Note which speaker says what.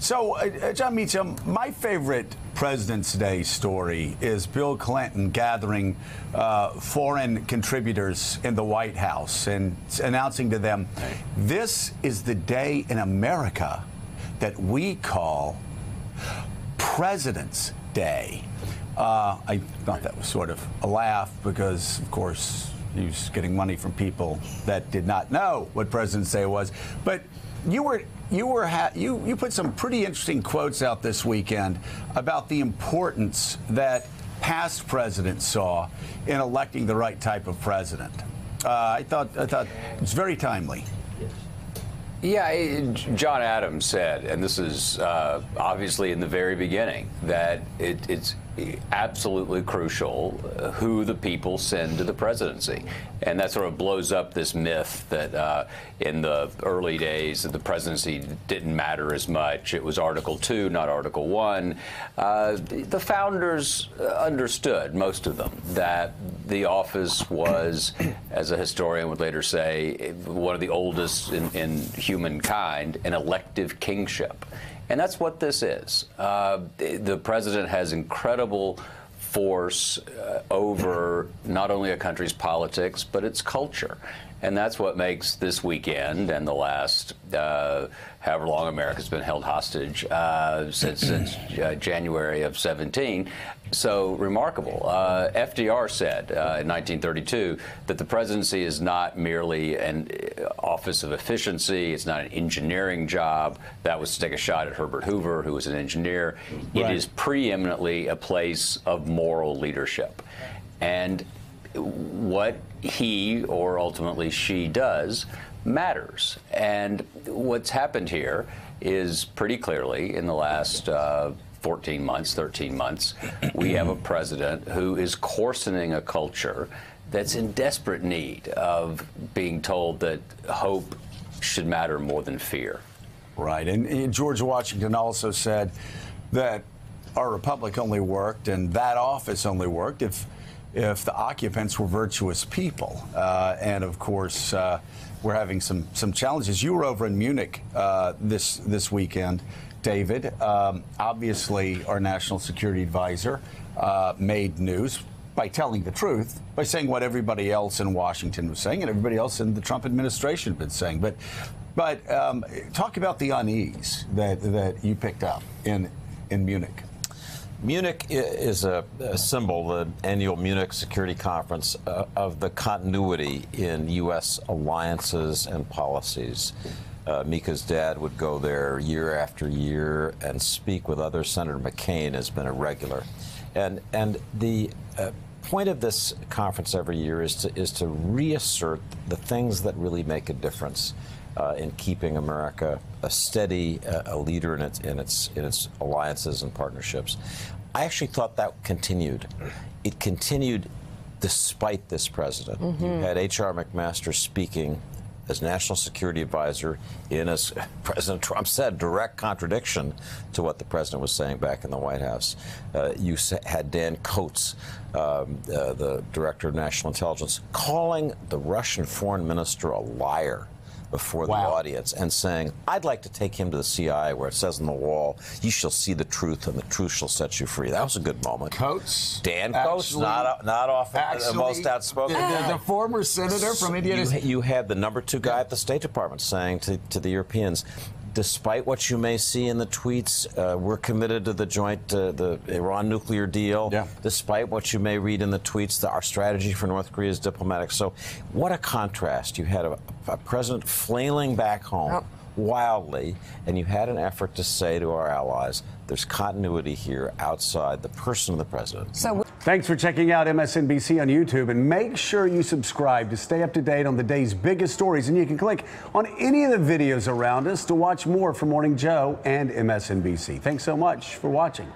Speaker 1: So, uh, Jon Meacham, my favorite President's Day story is Bill Clinton gathering uh, foreign contributors in the White House and announcing to them, this is the day in America that we call President's Day. Uh, I thought that was sort of a laugh because, of course, he was getting money from people that did not know what President's Day was. But you were you were ha- you you put some pretty interesting quotes out this weekend about the importance that past presidents saw in electing the right type of president. Uh, I thought I thought it's very timely.
Speaker 2: Yeah, John Adams said, and this is uh, obviously in the very beginning, that it, it's absolutely crucial uh, who the people send to the presidency. And that sort of blows up this myth that uh, in the early days the presidency didn't matter as much. It was Article 2, not Article 1. Uh, the founders uh, understood, most of them, that the office was, as a historian would later say, one of the oldest in, in humankind, an elective kingship. And that's what this is. Uh, the president has incredible force uh, over not only a country's politics, but its culture. And that's what makes this weekend and the last, uh, however long America's been held hostage uh, since, since uh, January of 17, so remarkable. Uh, FDR said uh, in 1932 that the presidency is not merely an uh, office of efficiency, it's not an engineering job. That was to take a shot at Herbert Hoover, who was an engineer. Right. It is preeminently a place of moral leadership. And what he or ultimately she does matters. And what's happened here is pretty clearly in the last uh, 14 months, 13 months, we have a president who is coarsening a culture that's in desperate need of being told that hope should matter more than fear.
Speaker 1: Right. And, and George Washington also said that our republic only worked and that office only worked if if the occupants were virtuous people. Uh, and of course, uh, we're having some some challenges. You were over in Munich uh, this this weekend, David. Um, obviously, our national security advisor uh, made news by telling the truth, by saying what everybody else in Washington was saying, and everybody else in the Trump administration had been saying. But but um, talk about the unease that that you picked up in in Munich.
Speaker 3: Munich is a, a, symbol, the annual Munich Security Conference, uh, of the continuity in U.S. alliances and policies. Uh, Mika's dad would go there year after year and speak with others. Senator McCain has been a regular. And, and the uh, point of this conference every year is to, is to reassert the things that really make a difference uh, in keeping America a steady uh, a leader in its, in, its, in its alliances and partnerships. I actually thought that continued. It continued despite this president. Mm -hmm. You had H.R. McMaster speaking as national security advisor in, as President Trump said, direct contradiction to what the president was saying back in the White House. Uh, you had Dan Coats, um, uh, the director of national intelligence, calling the Russian foreign minister a liar before the audience and saying, I'd like to take him to the CIA where it says on the wall, you shall see the truth and the truth shall set you free. That was a good moment.
Speaker 1: Coats?
Speaker 3: Dan Coats, not, uh, not often actually, the most outspoken.
Speaker 1: The, the, the former senator from Indiana.
Speaker 3: You, you, had the number two guy at the State Department saying to, to the Europeans, despite what you may see in the tweets, uh, we're committed to the joint, uh, the Iran nuclear deal. Yeah. Despite what you may read in the tweets, the, our strategy for North Korea is diplomatic. So, what a contrast! You had a, a president flailing back home. Yep wildly, and you had an effort to say to our allies, there's continuity here outside the person of the president.
Speaker 1: So Thanks for checking out MSNBC on YouTube, and make sure you subscribe to stay up to date on the day's biggest stories. And you can click on any of the videos around us to watch more from Morning Joe and MSNBC. Thanks so much for watching.